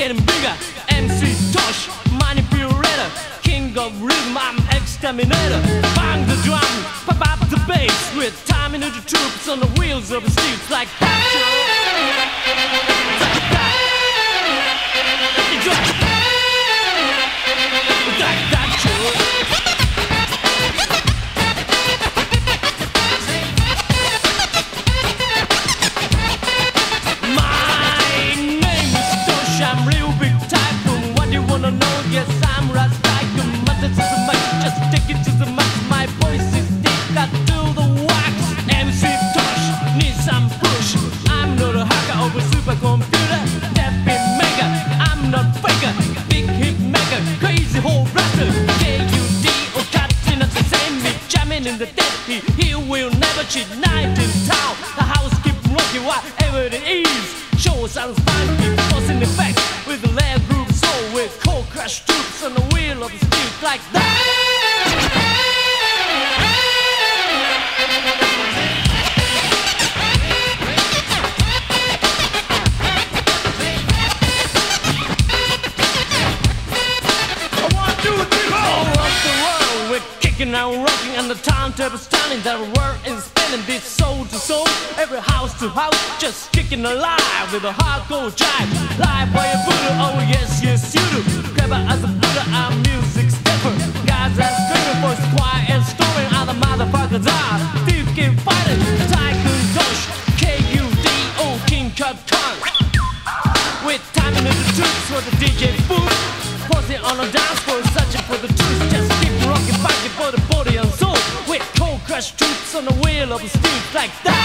getting bigger. MC Tosh, manipulator, king of rhythm, I'm exterminator. Bang the drum, pop up the bass with timing of the troops on the wheels of the streets like that. It's like that. It's like that. The heat. He will never cheat. Night in town, the house keep rocking whatever it is. Show sounds funky, cause in effect with the leg group soul with cold crash troops on the wheel of street like that. The turntable standing The world is spinning this soul to soul. Every house to house just kicking alive With a hardcore jive. Live wire voodoo, oh yes, yes you do. Clever as a Buddha, our music's different Guys are screaming for quiet and storming the motherfuckers are Still keep fighting Tycoon Tosh, K-U-D-O, King Cut Khan With timing in the troops for the DJ booth Posing on a dance floor searching for the truth Just on the wheel of a steam like that.